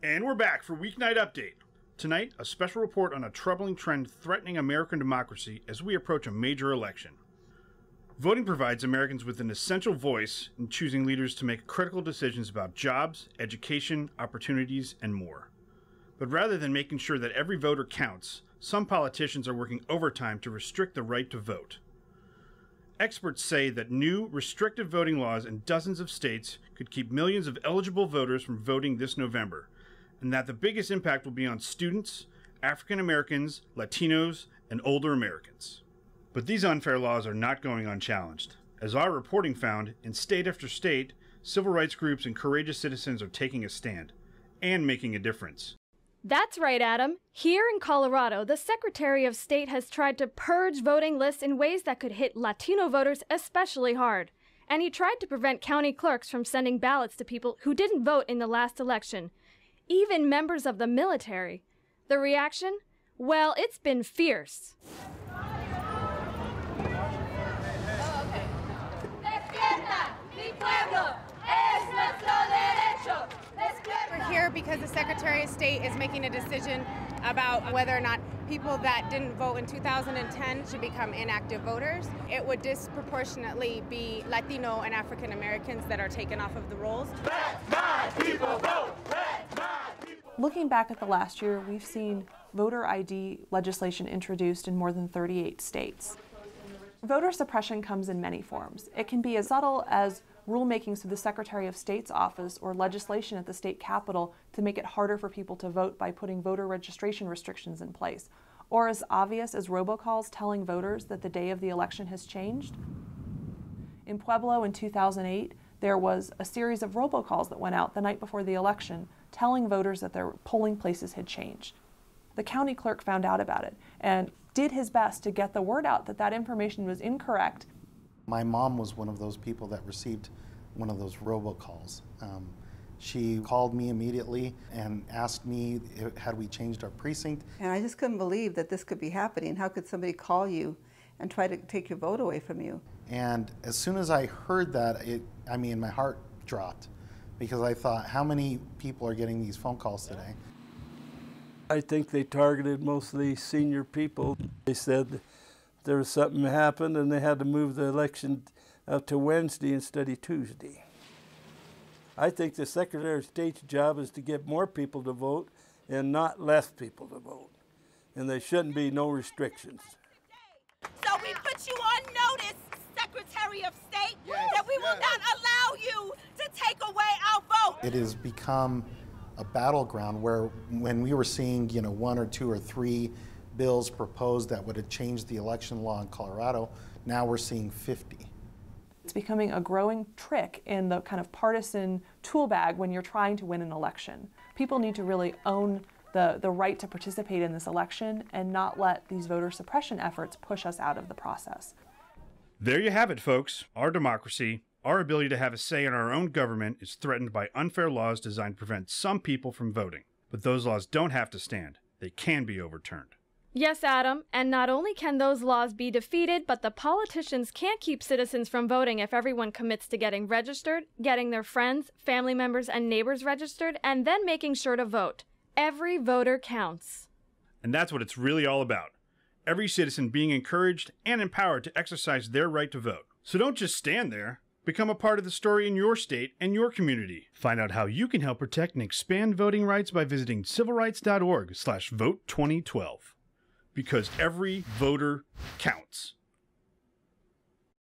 And we're back for Weeknight Update. Tonight, a special report on a troubling trend threatening American democracy as we approach a major election. Voting provides Americans with an essential voice in choosing leaders to make critical decisions about jobs, education, opportunities, and more. But rather than making sure that every voter counts, some politicians are working overtime to restrict the right to vote. Experts say that new, restrictive voting laws in dozens of states could keep millions of eligible voters from voting this November, and that the biggest impact will be on students, African Americans, Latinos, and older Americans. But these unfair laws are not going unchallenged. As our reporting found, in state after state, civil rights groups and courageous citizens are taking a stand and making a difference. That's right, Adam. Here in Colorado, the Secretary of State has tried to purge voting lists in ways that could hit Latino voters especially hard. And he tried to prevent county clerks from sending ballots to people who didn't vote in the last election, even members of the military. The reaction? Well, it's been fierce. We're here because the Secretary of State is making a decision about whether or not people that didn't vote in 2010 should become inactive voters. It would disproportionately be Latino and African Americans that are taken off of the rolls. Looking back at the last year, we've seen voter ID legislation introduced in more than 38 states. Voter suppression comes in many forms. It can be as subtle as rulemakings through the Secretary of State's office or legislation at the state capitol to make it harder for people to vote by putting voter registration restrictions in place, or as obvious as robocalls telling voters that the day of the election has changed. In Pueblo in 2008, there was a series of robocalls that went out the night before the election telling voters that their polling places had changed. The county clerk found out about it and did his best to get the word out that that information was incorrect my mom was one of those people that received one of those robocalls. Um, she called me immediately and asked me, had we changed our precinct? And I just couldn't believe that this could be happening. How could somebody call you and try to take your vote away from you? And as soon as I heard that, it, I mean, my heart dropped because I thought, how many people are getting these phone calls today? I think they targeted mostly senior people. They said there was something happened and they had to move the election uh, to Wednesday instead of Tuesday. I think the Secretary of State's job is to get more people to vote and not less people to vote. And there shouldn't be no restrictions. So we put you on notice, Secretary of State, yes, that we will not allow you to take away our vote. It has become a battleground where when we were seeing, you know, one or two or three bills proposed that would have changed the election law in Colorado. Now we're seeing 50. It's becoming a growing trick in the kind of partisan tool bag when you're trying to win an election. People need to really own the, the right to participate in this election and not let these voter suppression efforts push us out of the process. There you have it, folks. Our democracy, our ability to have a say in our own government is threatened by unfair laws designed to prevent some people from voting. But those laws don't have to stand, they can be overturned. Yes, Adam, and not only can those laws be defeated, but the politicians can't keep citizens from voting if everyone commits to getting registered, getting their friends, family members, and neighbors registered, and then making sure to vote. Every voter counts. And that's what it's really all about. Every citizen being encouraged and empowered to exercise their right to vote. So don't just stand there. Become a part of the story in your state and your community. Find out how you can help protect and expand voting rights by visiting civilrights.org slash vote 2012 because every voter counts.